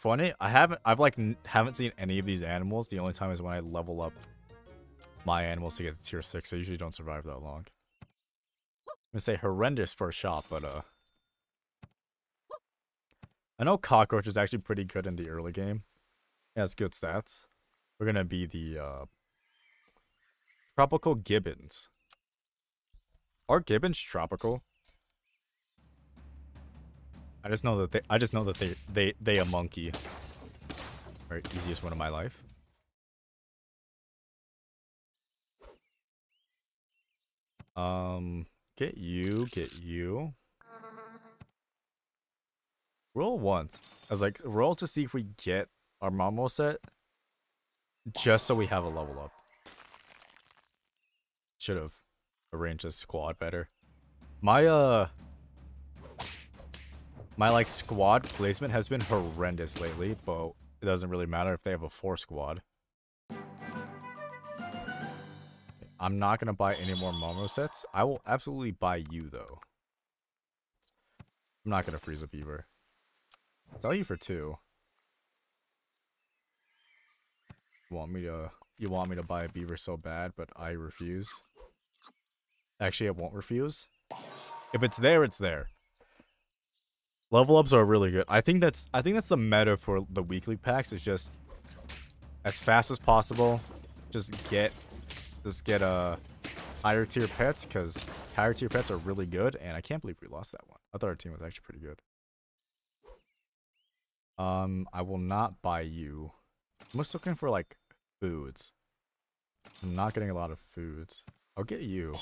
funny. I haven't. I've like haven't seen any of these animals. The only time is when I level up my animals to get to tier six. I usually don't survive that long. I'm gonna say horrendous first shot, but uh, I know cockroach is actually pretty good in the early game. It has good stats. We're gonna be the uh, tropical gibbons. Are gibbons tropical? I just know that they I just know that they they they a monkey. Right, easiest one of my life. Um get you, get you. Roll once. I was like, roll to see if we get our marmoset. Just so we have a level up. Should have arranged this squad better. My uh my like squad placement has been horrendous lately, but it doesn't really matter if they have a four squad. I'm not gonna buy any more marmosets. I will absolutely buy you though. I'm not gonna freeze a beaver. Sell you for two. You want me to you want me to buy a beaver so bad, but I refuse. Actually, I won't refuse. If it's there, it's there. Level ups are really good. I think that's I think that's the meta for the weekly packs. Is just as fast as possible. Just get just get a uh, higher tier pets because higher tier pets are really good. And I can't believe we lost that one. I thought our team was actually pretty good. Um, I will not buy you. I'm just looking for like foods. I'm not getting a lot of foods. I'll get you.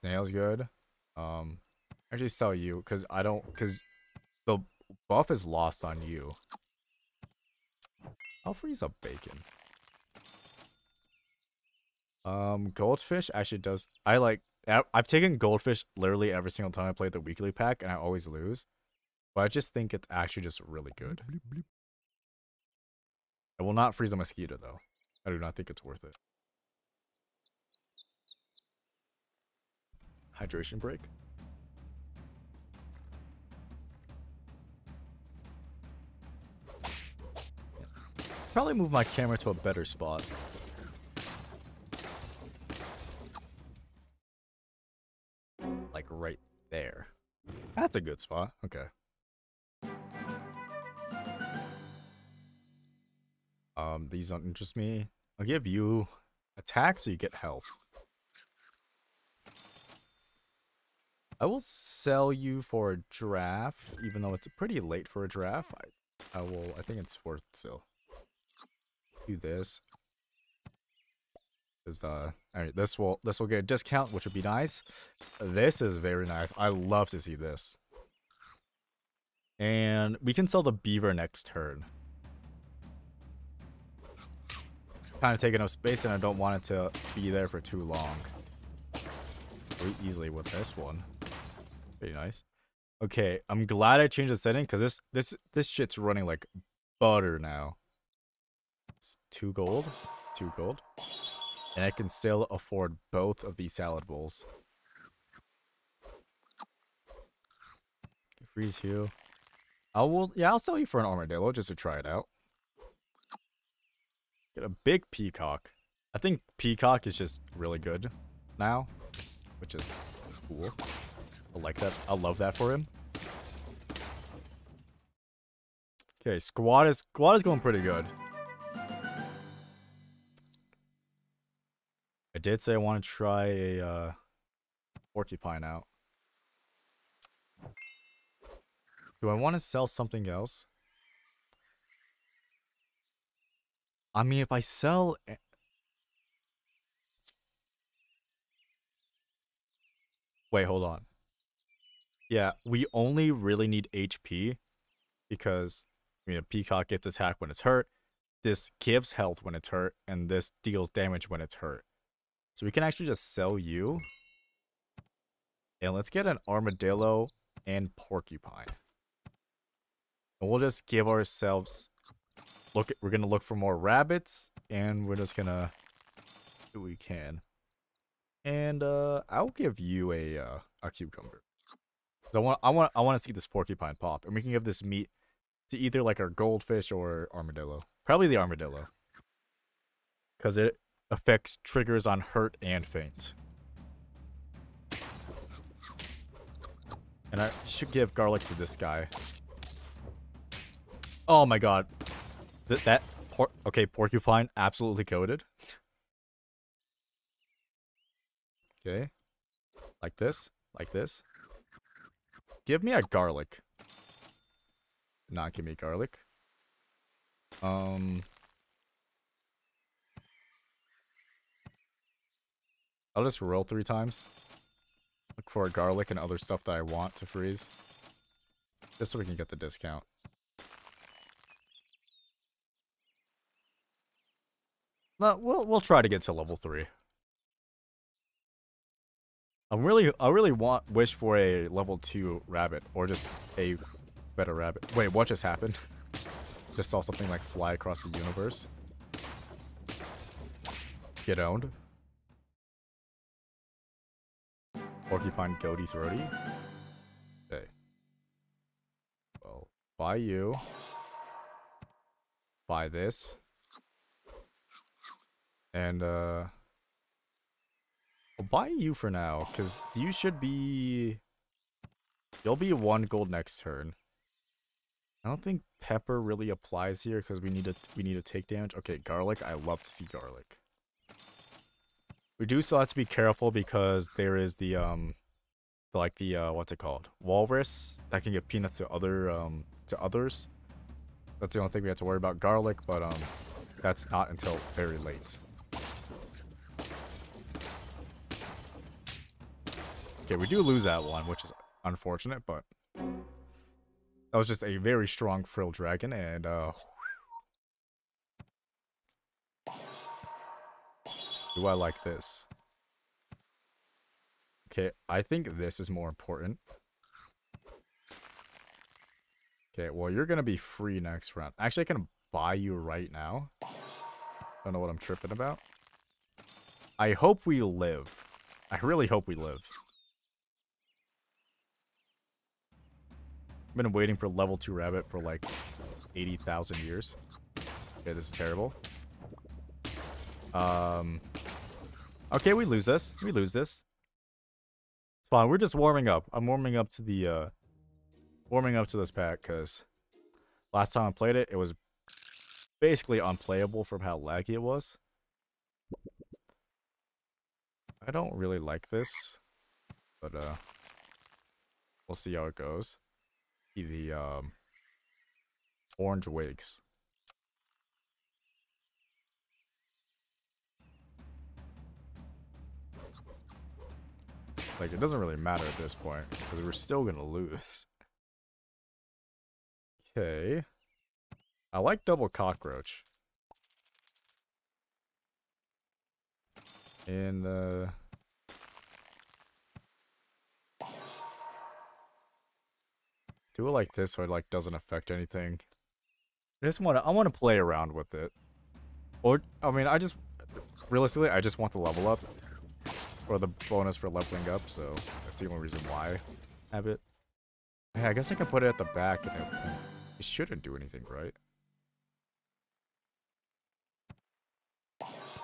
Snail's good. Um, actually sell you because I don't because the buff is lost on you. I'll freeze up bacon. Um, goldfish actually does. I like. I've taken goldfish literally every single time I play the weekly pack, and I always lose. But I just think it's actually just really good. I will not freeze a mosquito though. I do not think it's worth it. Hydration break. Probably move my camera to a better spot. Like right there. That's a good spot. Okay. Um, these don't interest me. I'll give you attack so you get health. I will sell you for a giraffe, even though it's pretty late for a giraffe. I, I will. I think it's worth still. Do this. Is uh, all right. This will this will get a discount, which would be nice. This is very nice. I love to see this. And we can sell the beaver next turn. It's kind of taking up space, and I don't want it to be there for too long. Very easily with this one. Pretty nice. Okay, I'm glad I changed the setting because this this this shit's running like butter now. Two gold, two gold, and I can still afford both of these salad bowls. Freeze you. I will. Yeah, I'll sell you for an armadillo just to try it out. Get a big peacock. I think peacock is just really good now, which is cool. I like that. I love that for him. Okay, squad is squad is going pretty good. Did say I want to try a uh, porcupine out. Do I want to sell something else? I mean, if I sell... Wait, hold on. Yeah, we only really need HP because a peacock gets attacked when it's hurt. This gives health when it's hurt, and this deals damage when it's hurt. So we can actually just sell you. And let's get an armadillo and porcupine. And we'll just give ourselves look at we're gonna look for more rabbits and we're just gonna do what we can. And uh I'll give you a uh, a cucumber. I want I want I want to see this porcupine pop, and we can give this meat to either like our goldfish or armadillo. Probably the armadillo. Because it affects triggers on hurt and faint. And I should give garlic to this guy. Oh my god. Th that, por okay, porcupine, absolutely coated. okay. Like this, like this. Give me a garlic. Not give me garlic. Um... I'll just roll three times. Look for garlic and other stuff that I want to freeze. Just so we can get the discount. No, we'll we'll try to get to level three. I'm really I really want wish for a level two rabbit or just a better rabbit. Wait, what just happened? just saw something like fly across the universe. Get owned. Porcupine goatee throaty. Okay. Well, buy you. Buy this. And, uh... I'll buy you for now, because you should be... You'll be one gold next turn. I don't think pepper really applies here, because we need to we need to take damage. Okay, garlic. I love to see garlic. We do still have to be careful because there is the, um, like the, uh, what's it called? Walrus that can give peanuts to other, um, to others. That's the only thing we have to worry about. Garlic, but, um, that's not until very late. Okay, we do lose that one, which is unfortunate, but that was just a very strong frill dragon, and, uh, Do I like this? Okay, I think this is more important. Okay, well, you're going to be free next round. Actually, I can buy you right now. Don't know what I'm tripping about. I hope we live. I really hope we live. I've been waiting for level 2 rabbit for like 80,000 years. Okay, this is terrible. Um, Okay, we lose this. We lose this. It's fine. We're just warming up. I'm warming up to the, uh... Warming up to this pack, because... Last time I played it, it was basically unplayable from how laggy it was. I don't really like this. But, uh... We'll see how it goes. The, um... Orange wigs. Like, it doesn't really matter at this point, because we're still gonna lose. Okay. I like double cockroach. And, uh... Do it like this so it, like, doesn't affect anything. I just want to, I want to play around with it. Or, I mean, I just, realistically, I just want to level up or the bonus for leveling up, so that's the only reason why I have it. Yeah, I guess I can put it at the back and it, it shouldn't do anything, right?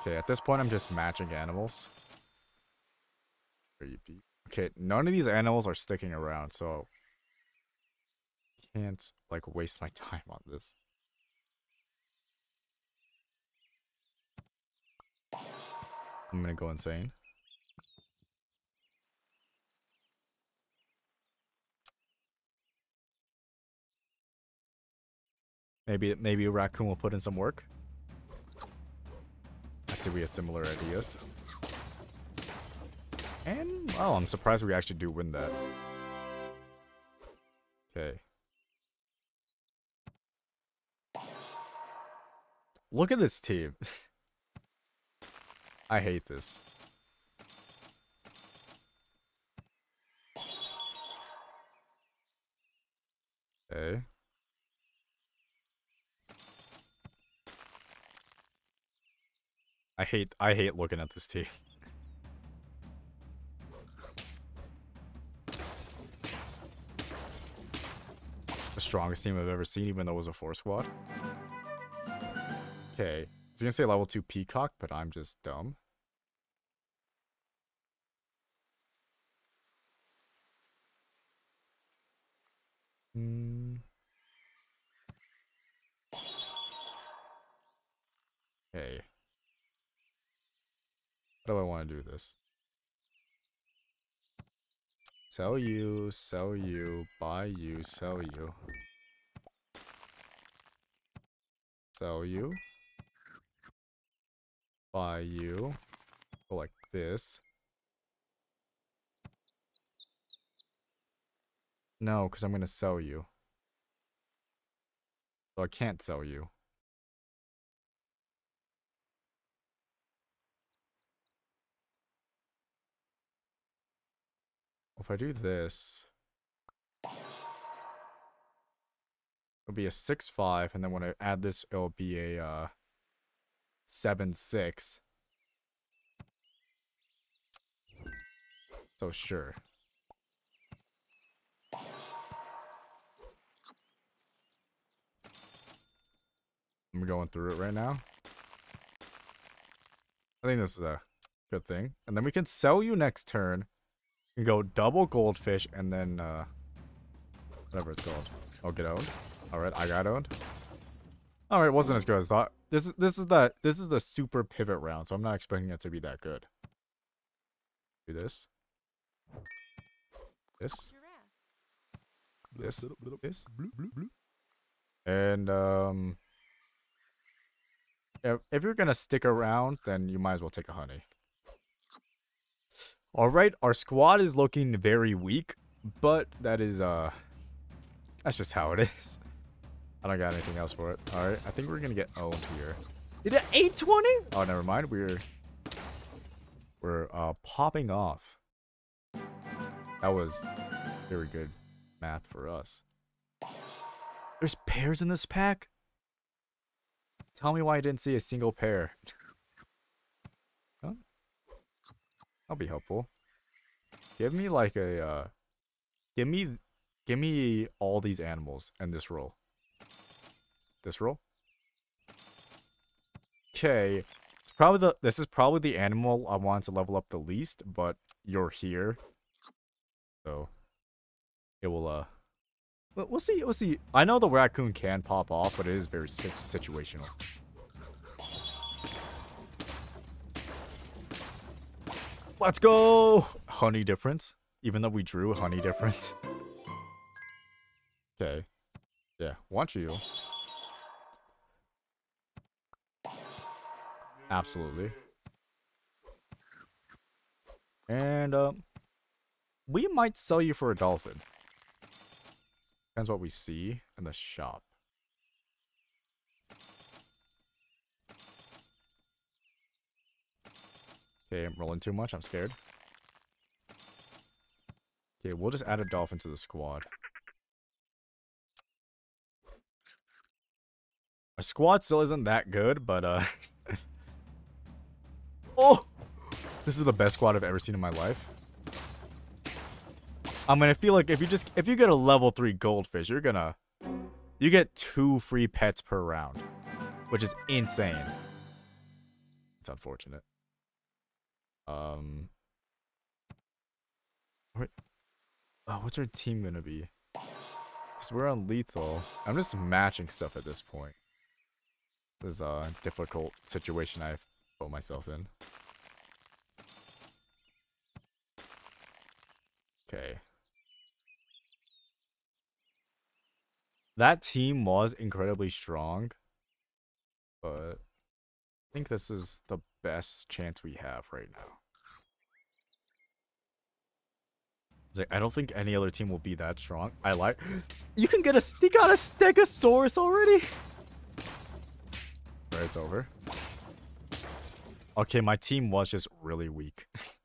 Okay, at this point I'm just matching animals. Okay, none of these animals are sticking around, so can't like waste my time on this. I'm gonna go insane. Maybe maybe raccoon will put in some work. I see we have similar ideas. And, oh, I'm surprised we actually do win that. Okay. Look at this team. I hate this. Okay. I hate I hate looking at this team. Let's strongest team I've ever seen, even though it was a four squad. Okay. I was gonna say level 2 Peacock, but I'm just dumb. Hmm. Okay. Do I want to do this? Sell you, sell you, buy you, sell you. Sell you. Buy you. Go like this. No, because I'm going to sell you. So I can't sell you. If I do this, it'll be a 6-5, and then when I add this, it'll be a uh, 7-6. So sure. I'm going through it right now. I think this is a good thing. And then we can sell you next turn can go double goldfish and then uh whatever it's called. I'll get owned. Alright, I got owned. Alright, wasn't as good as thought. This is this is the this is the super pivot round, so I'm not expecting it to be that good. Do this. This. This. This. And um if you're gonna stick around, then you might as well take a honey. Alright, our squad is looking very weak, but that is, uh, that's just how it is. I don't got anything else for it. Alright, I think we're gonna get owned here. Did it 820? Oh, never mind. We're, we're, uh, popping off. That was very good math for us. There's pairs in this pack? Tell me why I didn't see a single pair. That'll be helpful. Give me like a, uh, give me, give me all these animals and this roll. This roll. Okay. It's probably the, this is probably the animal I want to level up the least, but you're here. So, it will, uh, we'll see, we'll see. I know the raccoon can pop off, but it is very situational. Let's go! Honey difference. Even though we drew honey difference. Okay. Yeah, want you. Absolutely. And, um, we might sell you for a dolphin. Depends what we see in the shop. Okay, I'm rolling too much. I'm scared. Okay, we'll just add a dolphin to the squad. Our squad still isn't that good, but, uh... oh! This is the best squad I've ever seen in my life. I mean, I feel like if you just... If you get a level 3 goldfish, you're gonna... You get two free pets per round. Which is insane. It's unfortunate. Um. What? Oh, what's our team gonna be? Cause we're on lethal. I'm just matching stuff at this point. This is a difficult situation I've put myself in. Okay. That team was incredibly strong, but I think this is the best chance we have right now. Like, I don't think any other team will be that strong. I like. You can get a. They got a Stegosaurus already. Right, it's over. Okay, my team was just really weak.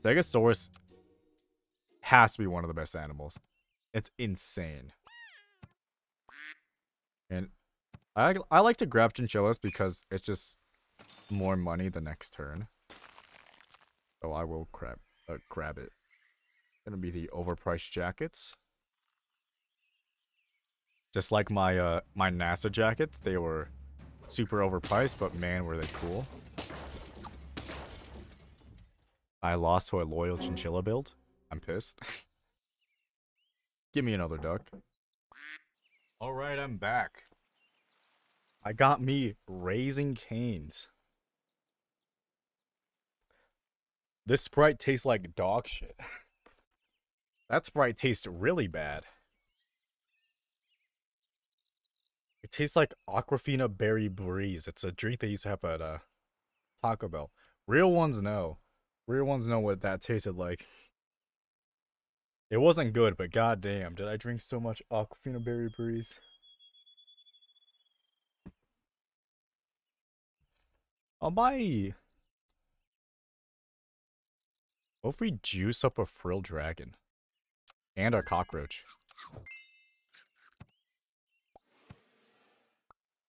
Stegosaurus has to be one of the best animals. It's insane. And I I like to grab chinchillas because it's just more money the next turn. So I will grab uh, grab it. Gonna be the overpriced jackets. Just like my uh my NASA jackets, they were super overpriced, but man, were they cool. I lost to a loyal chinchilla build. I'm pissed. Give me another duck. Alright, I'm back. I got me Raising Cane's. This Sprite tastes like dog shit. that Sprite tastes really bad. It tastes like Aquafina Berry Breeze. It's a drink they used to have at uh, Taco Bell. Real ones know. Real ones know what that tasted like. It wasn't good, but goddamn, did I drink so much Aquafina Berry Breeze? Oh my! What if we juice up a frill dragon? And a cockroach.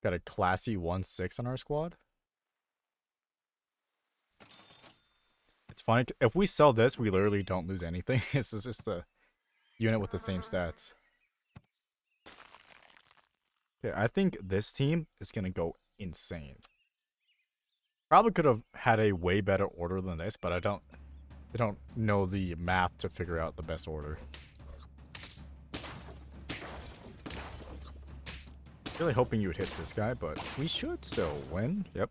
Got a classy 1-6 on our squad. It's funny, if we sell this, we literally don't lose anything. this is just a unit with the same stats. Okay, I think this team is going to go insane. Probably could have had a way better order than this, but I don't I don't know the math to figure out the best order. Really hoping you would hit this guy, but we should still win. Yep.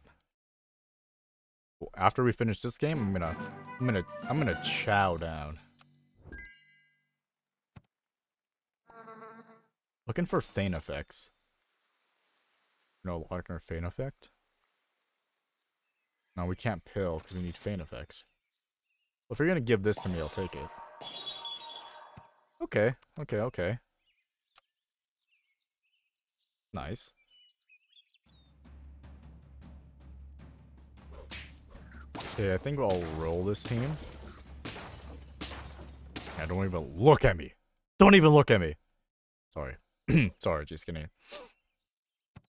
Well, after we finish this game, I'm gonna, I'm gonna, I'm gonna chow down. Looking for Faint effects. No Larkner Faint effect. No, we can't pill because we need Faint effects. Well, if you're gonna give this to me, I'll take it. Okay, okay, okay. Nice. Okay, I think I'll roll this team. Yeah, don't even look at me. Don't even look at me. Sorry. Sorry, just getting,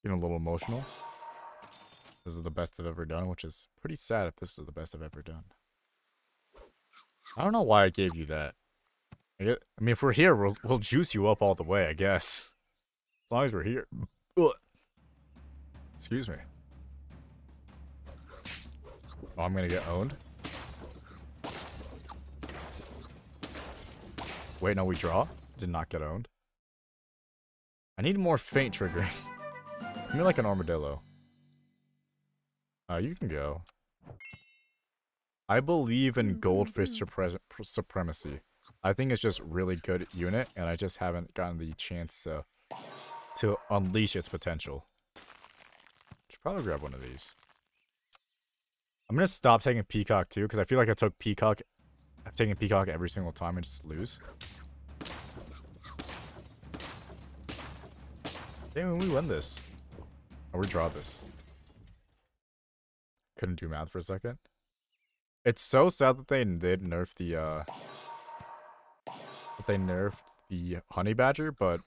getting a little emotional. This is the best I've ever done, which is pretty sad if this is the best I've ever done. I don't know why I gave you that. I mean, if we're here, we'll, we'll juice you up all the way, I guess. As long as we're here. Ugh. Excuse me. Oh, I'm gonna get owned. Wait, no, we draw? Did not get owned. I need more faint triggers. Give me like an armadillo. Uh, you can go. I believe in Goldfish supre Supremacy. I think it's just really good unit, and I just haven't gotten the chance to to unleash its potential. Should probably grab one of these. I'm gonna stop taking Peacock too, because I feel like I took Peacock. I've taken Peacock every single time and just lose. Damn, we win this. Or we draw this. Couldn't do math for a second. It's so sad that they did nerf the, uh... That they nerfed the Honey Badger, but...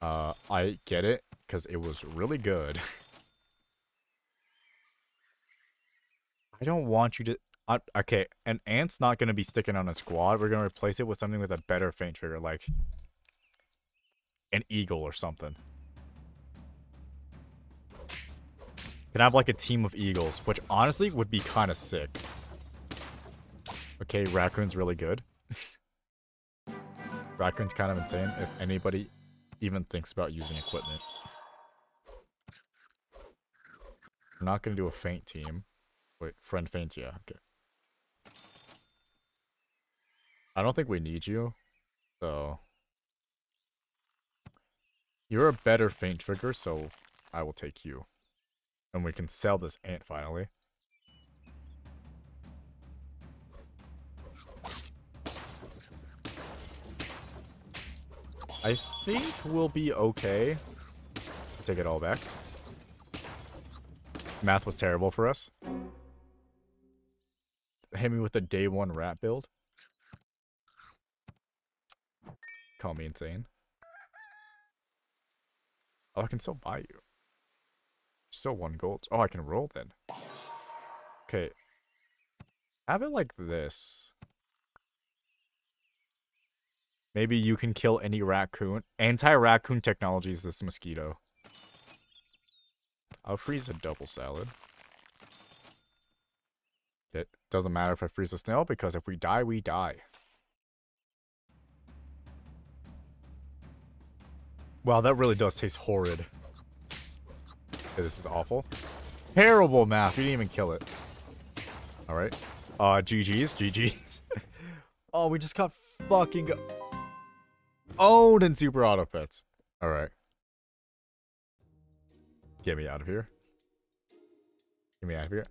Uh, I get it, because it was really good. I don't want you to... Uh, okay, an ant's not going to be sticking on a squad. We're going to replace it with something with a better Faint trigger, like... An eagle or something. Can have like a team of eagles, which honestly would be kind of sick. Okay, raccoon's really good. raccoon's kind of insane if anybody even thinks about using equipment. We're not going to do a faint team. Wait, friend Faint, yeah, okay. I don't think we need you, so... You're a better faint trigger, so I will take you. And we can sell this ant finally. I think we'll be okay. Take it all back. Math was terrible for us. Hit me with the day one rat build. Call me insane. Oh, I can still buy you. Still one gold. Oh, I can roll then. Okay. Have it like this. Maybe you can kill any raccoon. Anti-raccoon technology is this mosquito. I'll freeze a double salad. It doesn't matter if I freeze a snail because if we die, we die. Wow, that really does taste horrid. Okay, this is awful. Terrible math. We didn't even kill it. Alright. Uh, GG's. GG's. oh, we just got fucking owned in Super Auto Pets. Alright. Get me out of here. Get me out of here.